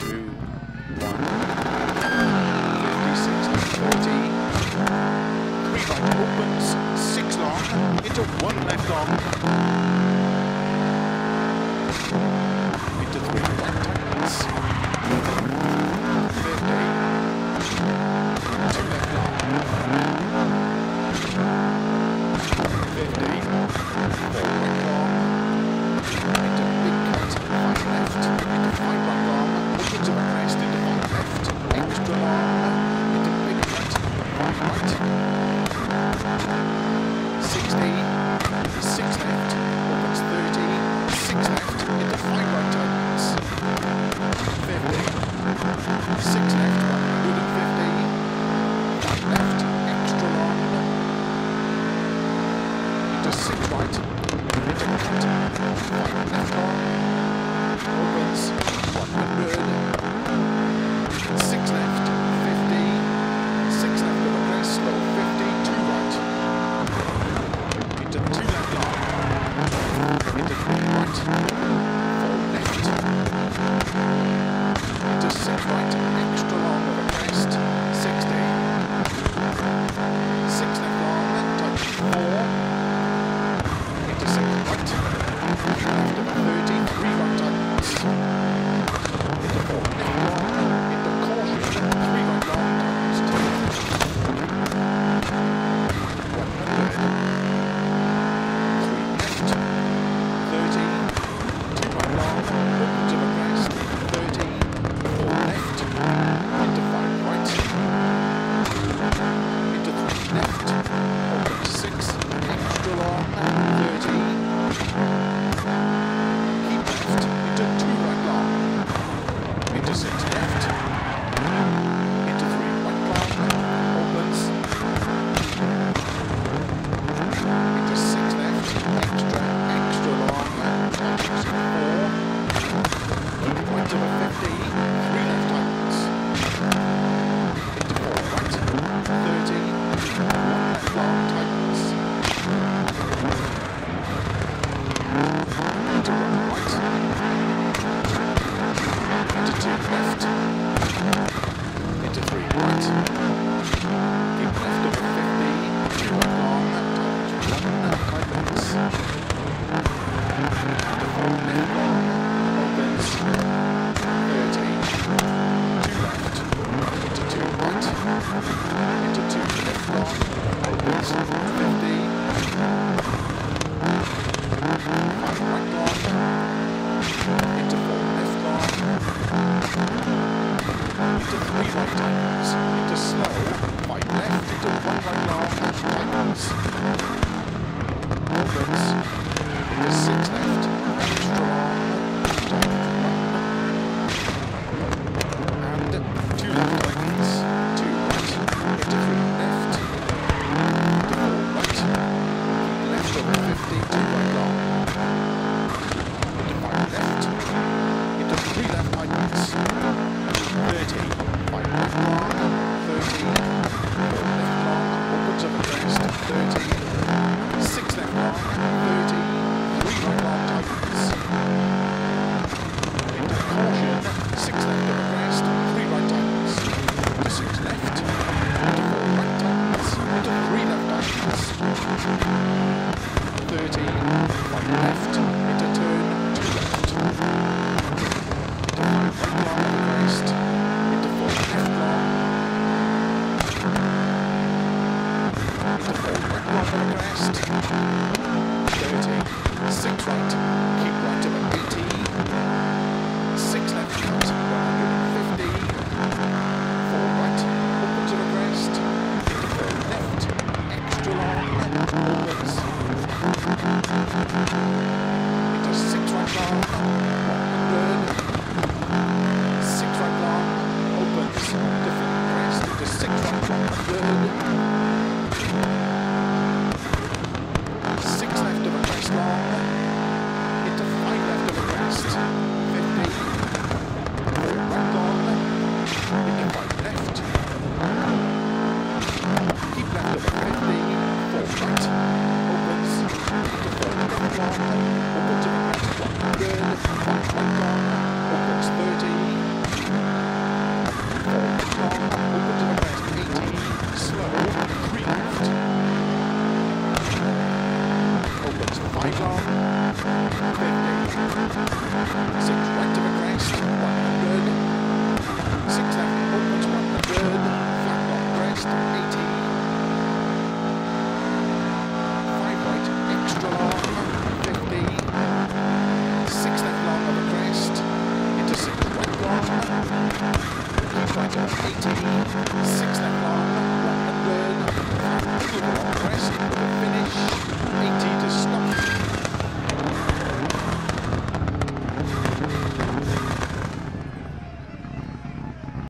two, one. 56 40. Three long opens, six long, into one left on. Six right. One hundred. Six. 13, 6 left first.